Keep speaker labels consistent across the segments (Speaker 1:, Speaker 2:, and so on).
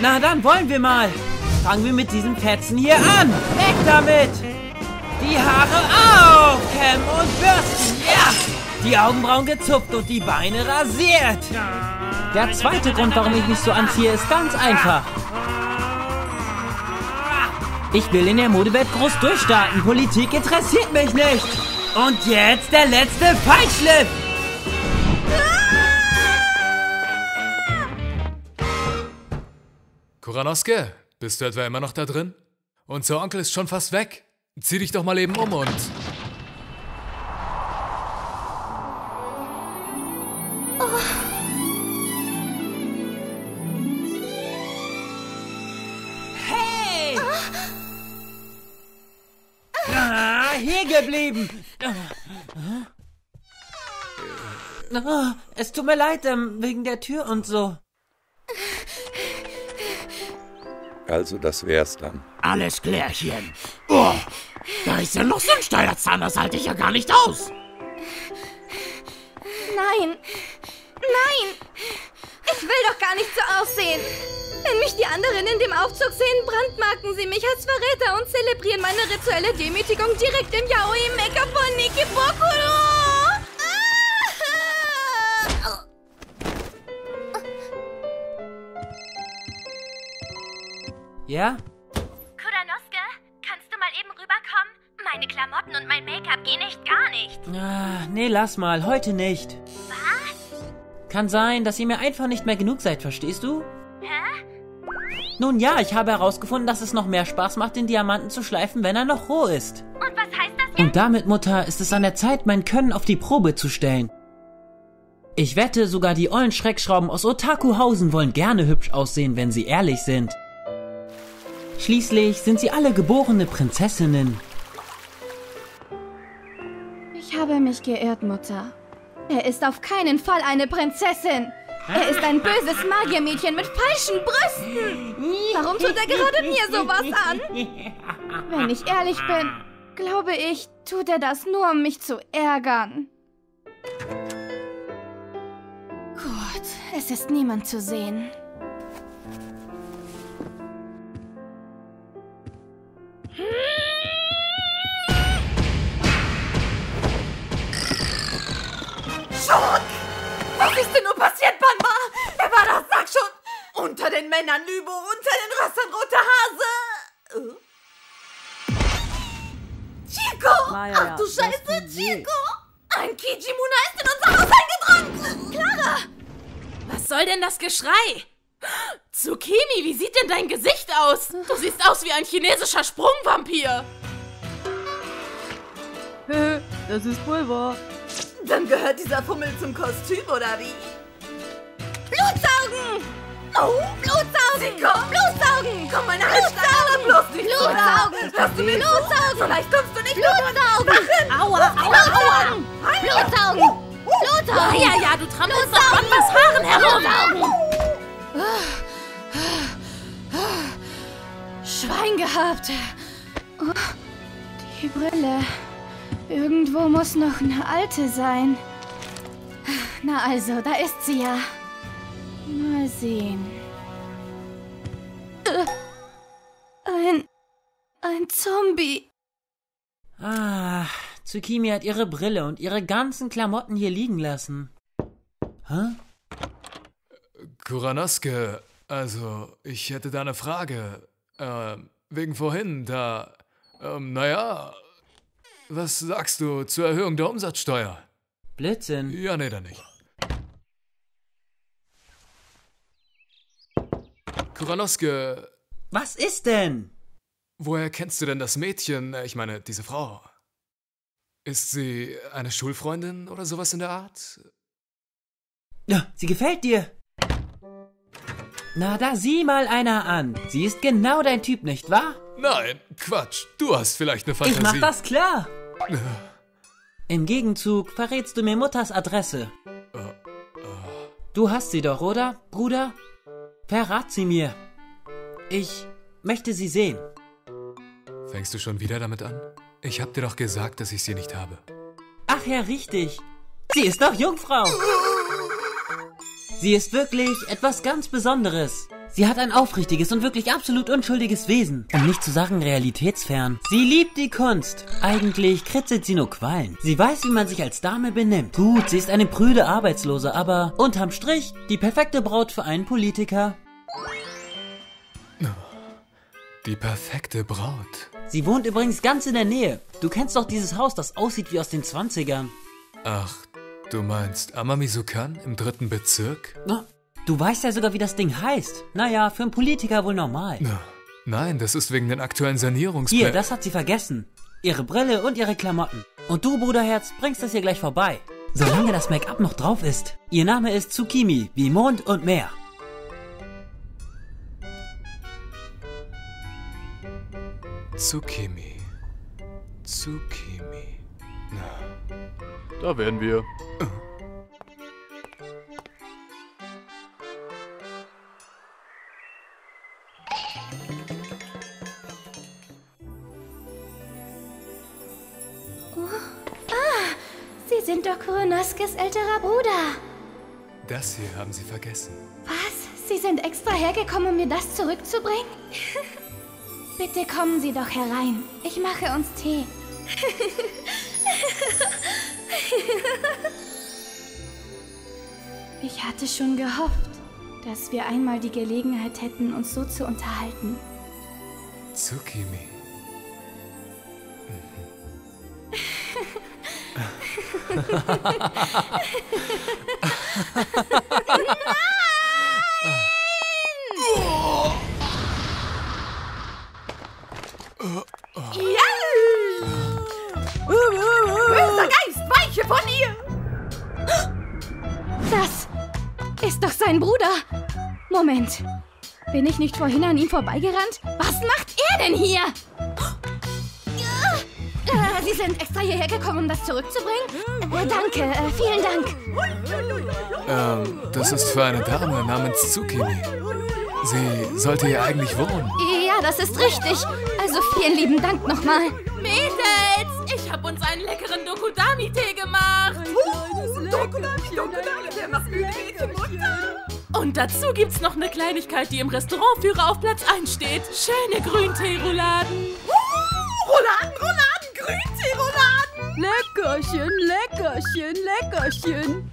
Speaker 1: Na, dann wollen wir mal. Fangen wir mit diesem Fetzen hier an. Weg damit. Die Haare auf, Kämmen und bürsten. Ja. Die Augenbrauen gezupft und die Beine rasiert. Der zweite Grund, warum ich mich so anziehe, ist ganz einfach. Ich will in der Modewelt groß durchstarten. Politik interessiert mich nicht. Und jetzt der letzte Feinschliff.
Speaker 2: Kuranoske, bist du etwa immer noch da drin? Unser Onkel ist schon fast weg. Zieh dich doch mal eben um und...
Speaker 1: Hey! Ah, hier geblieben. Ah, es tut mir leid, ähm, wegen der Tür und so.
Speaker 3: Also das wär's dann.
Speaker 4: Alles klärchen. Oh, da ist ja noch so ein steiler Zahn, das halte ich ja gar nicht aus.
Speaker 5: Nein. Nein. Ich will doch gar nicht so aussehen. Wenn mich die anderen in dem Aufzug sehen, brandmarken sie mich als Verräter und zelebrieren meine rituelle Demütigung direkt im Yaoi-Make-up von Niki Bokuro.
Speaker 1: Ja?
Speaker 6: Kuranoske, kannst du mal eben rüberkommen? Meine Klamotten und mein Make-up gehen echt gar nicht.
Speaker 1: Ah, nee, lass mal. Heute nicht.
Speaker 6: Was?
Speaker 1: Kann sein, dass ihr mir einfach nicht mehr genug seid, verstehst du?
Speaker 6: Hä?
Speaker 1: Nun ja, ich habe herausgefunden, dass es noch mehr Spaß macht, den Diamanten zu schleifen, wenn er noch roh ist.
Speaker 6: Und was heißt das jetzt?
Speaker 1: Und damit, Mutter, ist es an der Zeit, mein Können auf die Probe zu stellen. Ich wette, sogar die ollen Schreckschrauben aus Otakuhausen wollen gerne hübsch aussehen, wenn sie ehrlich sind. Schließlich sind sie alle geborene Prinzessinnen.
Speaker 5: Ich habe mich geirrt, Mutter. Er ist auf keinen Fall eine Prinzessin. Er ist ein böses Magiermädchen mit falschen Brüsten. Warum tut er gerade mir sowas an? Wenn ich ehrlich bin, glaube ich, tut er das nur, um mich zu ärgern. Gut, es ist niemand zu sehen.
Speaker 7: Schock! Was ist denn nur passiert, Banma? Er war das Sack schon unter den Männern Lübo, unter den Rössern Rote Hase. Äh? Chico! Ach du Scheiße, Chico! Ein Kijimuna ist in unser Haus eingedrungen! Clara!
Speaker 8: Was soll denn das Geschrei? Tsukimi, wie sieht denn dein Gesicht aus? Du siehst aus wie ein chinesischer Sprungvampir.
Speaker 9: Das ist Pulver.
Speaker 7: Dann gehört dieser Fummel zum Kostüm, oder wie? Blutsaugen! Oh, Blutsaugen! Chico! Blutsaugen! Komm, meine Halsstange bloß nicht
Speaker 5: Blutsaugen!
Speaker 7: Hörst du mir
Speaker 5: Blutsaugen!
Speaker 7: Vielleicht kommst du nicht
Speaker 5: Blutsaugen!
Speaker 8: Aua, aua, aua!
Speaker 5: Blutsaugen! Blutsaugen!
Speaker 8: Ja, ja, du trampelst auf Bandas Haaren herum.
Speaker 5: Schwein gehabt. Die Brille. Irgendwo muss noch eine alte sein. Na also, da ist sie ja. Mal sehen. Äh, Ein. Ein Zombie.
Speaker 1: Ah, Tsukimi hat ihre Brille und ihre ganzen Klamotten hier liegen lassen. Hä?
Speaker 2: Kuranoske, also, ich hätte da eine Frage. Ähm, wegen vorhin, da... Ähm, naja... Was sagst du zur Erhöhung der Umsatzsteuer?
Speaker 1: Blödsinn.
Speaker 2: Ja, nee, dann nicht. Kuranoske,
Speaker 1: Was ist denn?
Speaker 2: woher kennst du denn das Mädchen? Äh, Ich meine, diese Frau. Ist sie eine Schulfreundin oder sowas in der Art?
Speaker 1: Ja, sie gefällt dir. Na, da sieh mal einer an. Sie ist genau dein Typ, nicht wahr?
Speaker 2: Nein, Quatsch. Du hast vielleicht eine Fantasie.
Speaker 1: Ich mach das klar. Im Gegenzug verrätst du mir Mutters Adresse. Du hast sie doch, oder, Bruder? Verrat sie mir. Ich möchte sie sehen.
Speaker 2: Fängst du schon wieder damit an? Ich hab dir doch gesagt, dass ich sie nicht habe.
Speaker 1: Ach ja, richtig. Sie ist doch Jungfrau. Sie ist wirklich etwas ganz Besonderes. Sie hat ein aufrichtiges und wirklich absolut unschuldiges Wesen. Um nicht zu sagen realitätsfern. Sie liebt die Kunst. Eigentlich kritzelt sie nur Quallen. Sie weiß, wie man sich als Dame benimmt. Gut, sie ist eine prüde Arbeitslose, aber unterm Strich die perfekte Braut für einen Politiker.
Speaker 2: Die perfekte Braut.
Speaker 1: Sie wohnt übrigens ganz in der Nähe. Du kennst doch dieses Haus, das aussieht wie aus den 20ern.
Speaker 2: Ach, du meinst Amamizukan im dritten Bezirk?
Speaker 1: Na, du weißt ja sogar, wie das Ding heißt. Naja, für einen Politiker wohl normal.
Speaker 2: Na, nein, das ist wegen den aktuellen
Speaker 1: Hier,
Speaker 2: Sanierungsplänen.
Speaker 1: das hat sie vergessen. Ihre Brille und ihre Klamotten. Und du, Bruderherz, bringst das hier gleich vorbei. Solange das Make-up noch drauf ist. Ihr Name ist Tsukimi, wie Mond und Meer.
Speaker 2: Tsukimi. Tsukimi.
Speaker 9: Da wären wir.
Speaker 5: Älterer Bruder.
Speaker 2: Das hier haben sie vergessen.
Speaker 5: Was? Sie sind extra hergekommen, um mir das zurückzubringen? Bitte kommen Sie doch herein. Ich mache uns Tee. Ich hatte schon gehofft, dass wir einmal die Gelegenheit hätten, uns so zu unterhalten.
Speaker 2: Tsukimi.
Speaker 7: Böser Geist, weiche von ihr!
Speaker 5: Das ist doch sein Bruder. Moment. Bin ich nicht vorhin an ihm vorbeigerannt? Was macht er denn hier? Äh, Sie sind extra hierher gekommen, um das zurückzubringen? Äh, danke, äh, vielen Dank.
Speaker 2: Ähm, das ist für eine Dame namens Tsukimi. Sie sollte hier eigentlich wohnen.
Speaker 5: Ja, das ist richtig. Also vielen lieben Dank nochmal.
Speaker 8: Mädels, ich hab uns einen leckeren Dokudami-Tee gemacht.
Speaker 7: Dokunami, Dokunami, der macht müde Mädchen munter.
Speaker 8: Und dazu gibt's noch eine Kleinigkeit, die im Restaurantführer auf Platz 1 steht. Schöne Grünteerouladen.
Speaker 7: Rouladen, Rouladen, Grünteerouladen.
Speaker 9: Leckerchen, Leckerchen, Leckerchen.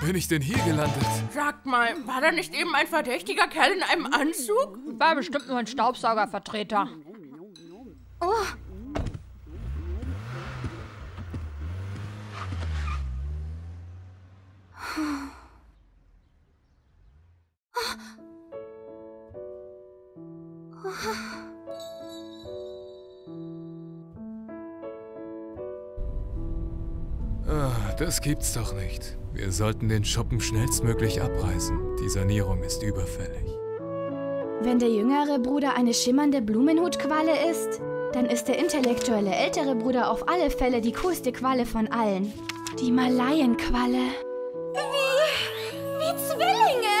Speaker 2: Wo bin ich denn hier gelandet?
Speaker 8: Sagt mal, war da nicht eben ein verdächtiger Kerl in einem Anzug?
Speaker 9: War bestimmt nur ein Staubsaugervertreter.
Speaker 2: Ah, das gibt's doch nicht. Wir sollten den Schuppen schnellstmöglich abreißen. Die Sanierung ist überfällig.
Speaker 5: Wenn der jüngere Bruder eine schimmernde Blumenhutqualle ist, dann ist der intellektuelle ältere Bruder auf alle Fälle die coolste Qualle von allen. Die Malayenqualle. Wie, wie Zwillinge.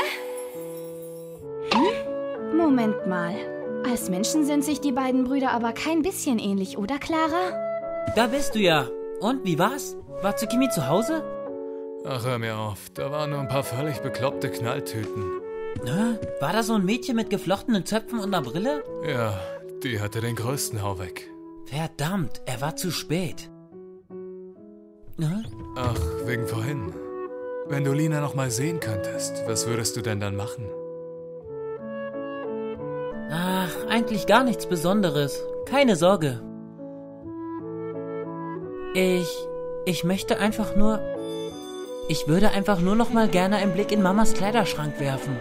Speaker 5: Hm? Moment mal. Als Menschen sind sich die beiden Brüder aber kein bisschen ähnlich, oder Clara?
Speaker 1: Da bist du ja. Und, wie war's? War Tsukimi zu Hause?
Speaker 2: Ach, hör mir auf. Da waren nur ein paar völlig bekloppte Knalltüten.
Speaker 1: Hä? War da so ein Mädchen mit geflochtenen Zöpfen und einer Brille?
Speaker 2: Ja, die hatte den größten Hau weg.
Speaker 1: Verdammt, er war zu spät. Hä?
Speaker 2: Ach, wegen vorhin. Wenn du Lina noch mal sehen könntest, was würdest du denn dann machen?
Speaker 1: Ach, eigentlich gar nichts Besonderes. Keine Sorge. Ich. Ich möchte einfach nur. Ich würde einfach nur noch mal gerne einen Blick in Mamas Kleiderschrank werfen.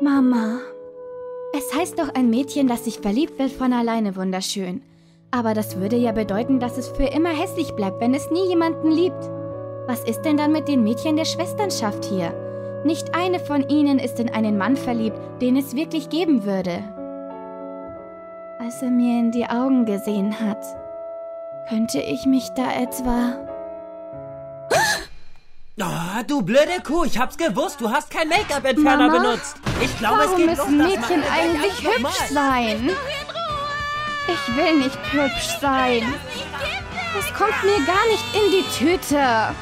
Speaker 5: Mama. Es heißt doch, ein Mädchen, das sich verliebt, wird von alleine wunderschön. Aber das würde ja bedeuten, dass es für immer hässlich bleibt, wenn es nie jemanden liebt. Was ist denn dann mit den Mädchen der Schwesternschaft hier? Nicht eine von ihnen ist in einen Mann verliebt, den es wirklich geben würde. Als er mir in die Augen gesehen hat, könnte ich mich da etwa...
Speaker 1: Oh, du blöde Kuh, ich hab's gewusst, du hast kein Make-up-Entferner benutzt. Ich glaube, es
Speaker 5: Warum
Speaker 1: geht
Speaker 5: müssen
Speaker 1: los. das
Speaker 5: Mädchen eigentlich hübsch sein? Ich will nicht hübsch sein. Das kommt mir gar nicht in die Tüte.